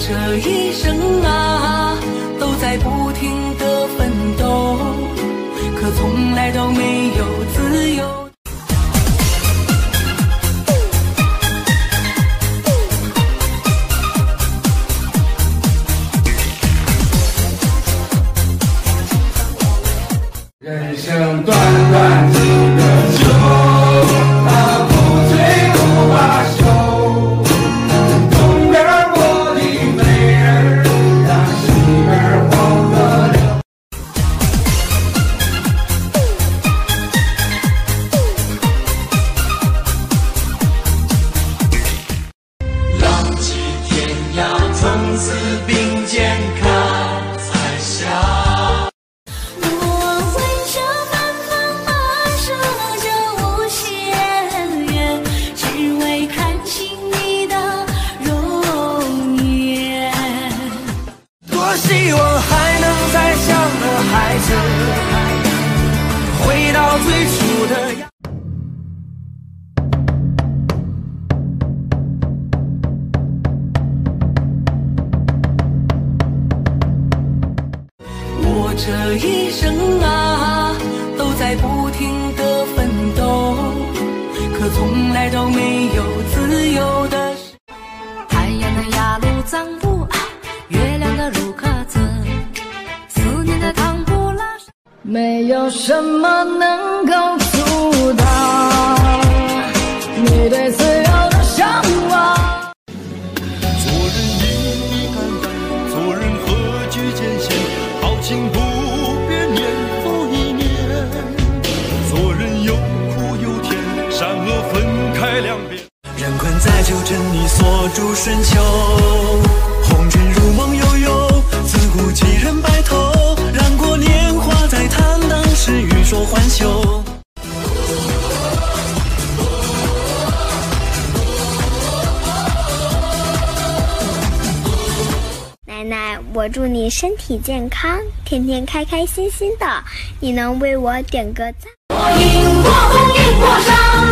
这一生啊都在不停的奋斗可从来都没有自由。人生短多希望还能再像个孩子回到最初的样。我这一生啊都在不停的奋斗可从来都没有自由的没有什么能够阻挡你对自由的向往。做人一地肝胆做人何惧艰险豪情不变年复一年做人有苦有甜善恶分开两边。人困在旧城里锁住春秋。奶我祝你身体健康天天开开心心的你能为我点个赞。我过过